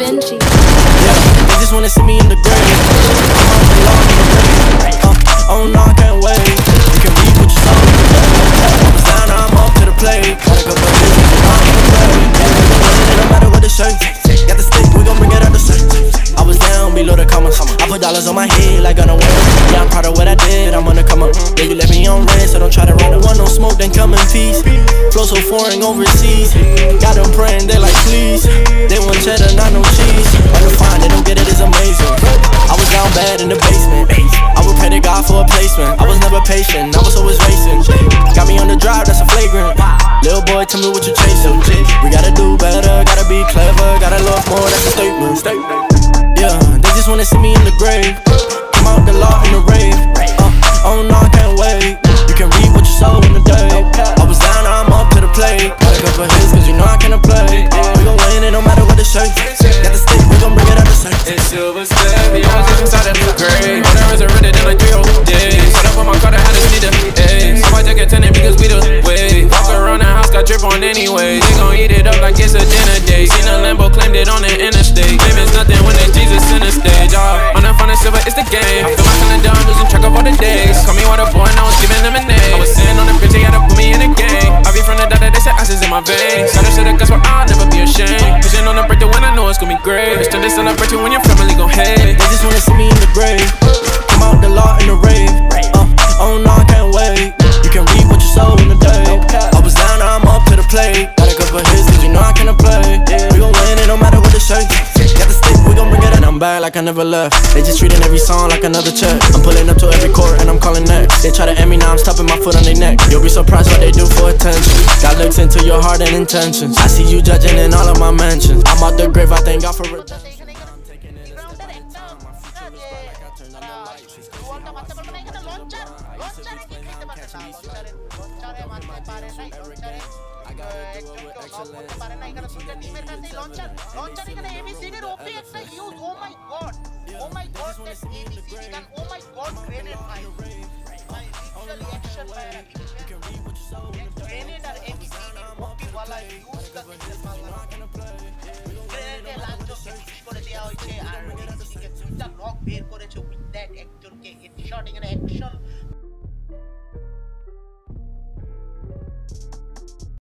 Benji. Yeah, they just wanna see me in the grave. I'm on the oh no, I can't wait. You can what you saw in the day. I was down, I'm to the plate. I'm the the. Got the stick, we gon' bring it out the. I was down below the. I put dollars on my head like on a win. Yeah, I'm proud of what I did. I'm gonna come up. Yeah, you let me on red, so don't try to run. One no smoke, then come in peace. Flow so foreign overseas. Got them praying, they like please. Cheddar, not no cheese. When to find they don't get it, it's amazing. I was down bad in the basement. I would pray to God for a placement. I was never patient, I was always racing. Got me on the drive, that's a flagrant. Little boy, tell me what you chasing. We gotta do better, gotta be clever, gotta love more, that's a statement. Yeah, they just wanna see me in the grave. Silver step, I was just inside of the grave. When I resurrected in like three whole days. Set up on my car, I had to see the A's. I might take a tenant because we the way. Walk around the house, got drip on anyway. They gon' eat it up like it's a dinner day. Seen a Lambo, claimed it on the interstate. Fame is nothing when there's Jesus in the stage. On the front of silver, it's the game. I feel my calendar, I'm losing track of all the days. Call me water boy, in my veins. Out to the guys where I'll never be ashamed. Vision on the birthday when I know it's gonna be great. It's still they celebrate you when your family gon' hate. They just wanna see me in the grave. Like I never left. They just treating every song like another check. I'm pulling up to every court and I'm calling next. They try to end me, now I'm stopping my foot on their neck. You'll be surprised what they do for attention. God looks into your heart and intentions. I see you judging in all of my mentions. I'm out the grave, I thank God for redemption. Oh my god, that's ABCD and Oh my god, grenade right. My initial reaction, my application. Grenade or ABCD, মোটি ওয়ালা use কা the পারলাম গ্রেনেডে লাঞ্চকে feel করে দেওয়া হয়েছে আর এবিসিডিকে দুইটা knock বের করেছে with that একজনকে হেডশট এখানে অ্যাকশন